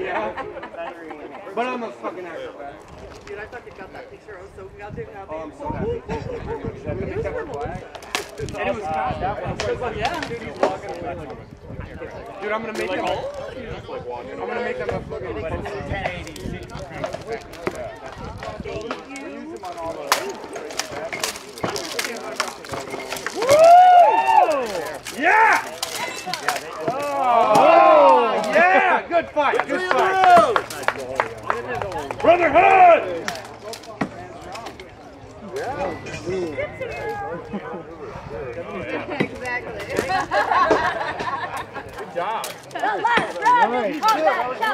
But I'm a fucking acrobat. Dude, I fucking got that picture. I was so goddamn happy. Oh, I'm so happy. And it was past that one. Like, yeah. Dude, he's walking away like, dude, I'm gonna make him. I'm gonna make them a fucking. But it's 1080. Yeah! Oh, yeah! Good fight. Good fight. Brotherhood! exactly. Good job. Let's run! Come back, come